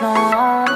yeah.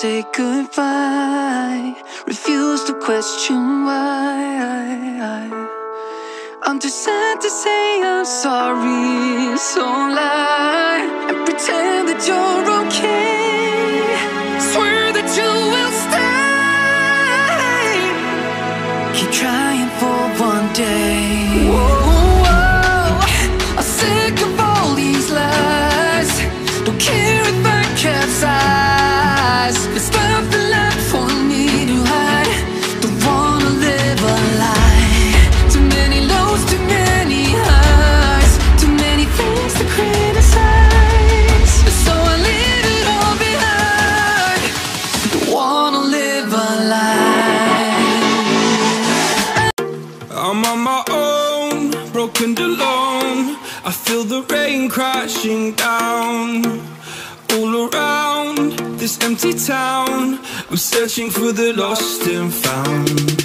say goodbye. Refuse to question why. I'm too sad to say I'm sorry, so loud. searching for the lost and found.